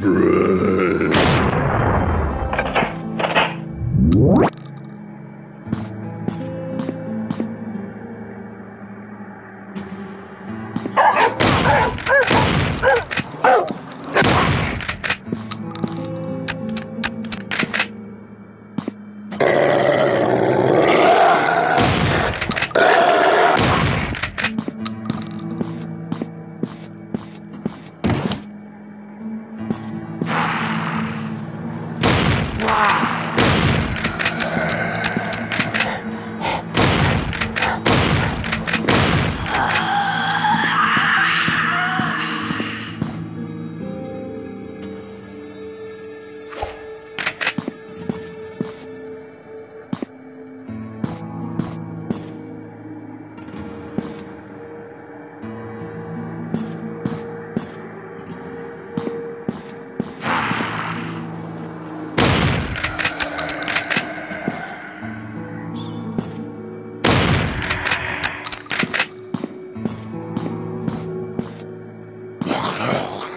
Bruh. Thank Oh.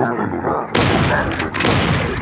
Thank you.